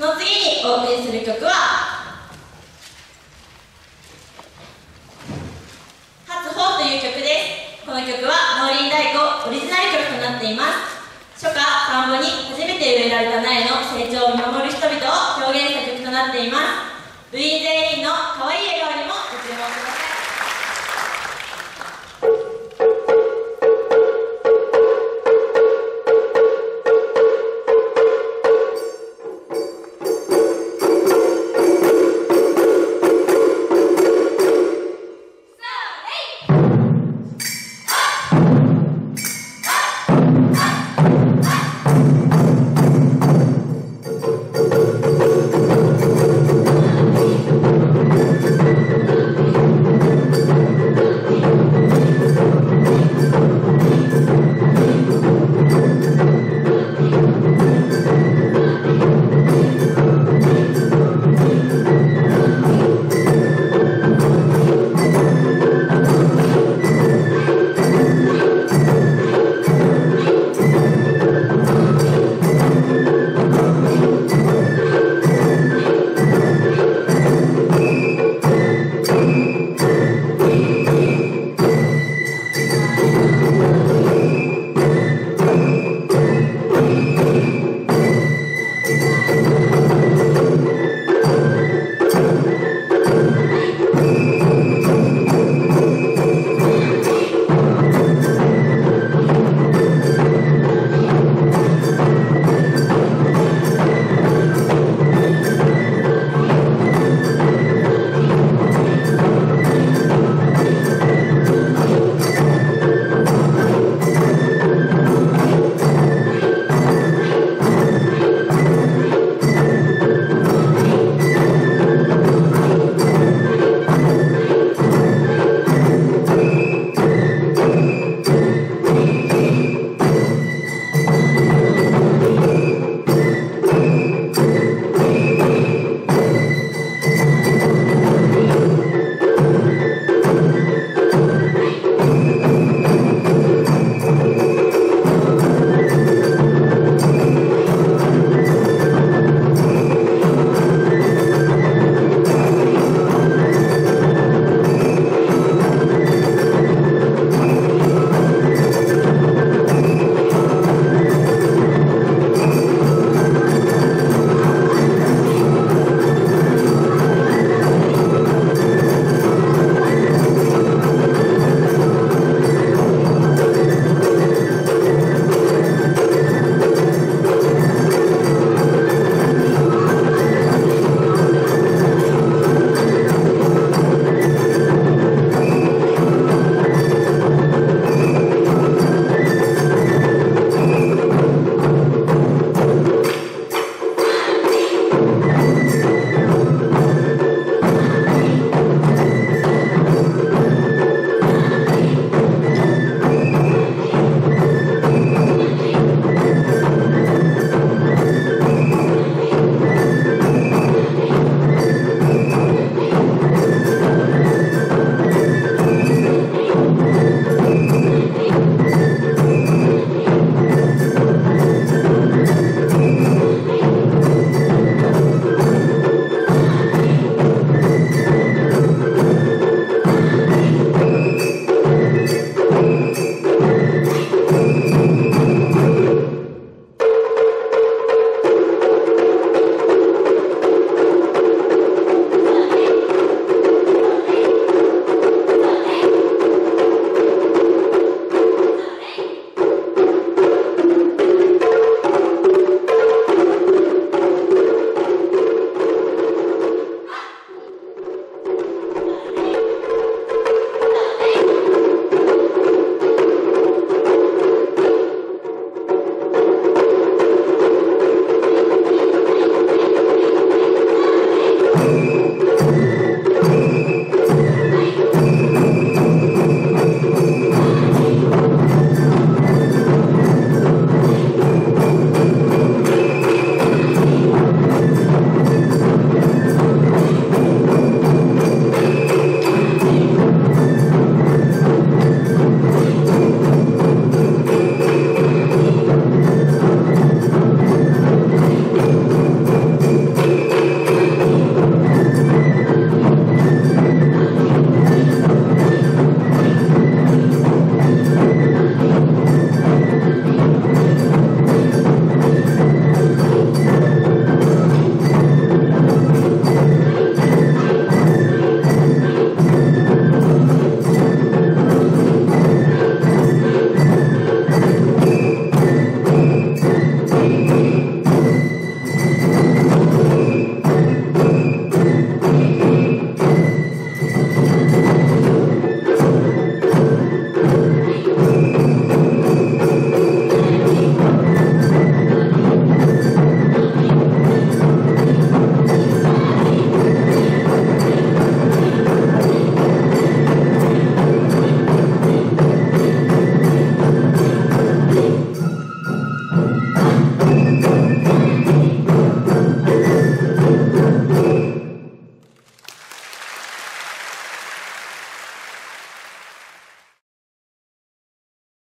その次にお送りする曲は「初歩」という曲です。この曲は農林太鼓オリジナル曲となっています。初夏田んぼに初めて植えられた苗の成長を見守る人々を表現した曲となっています。部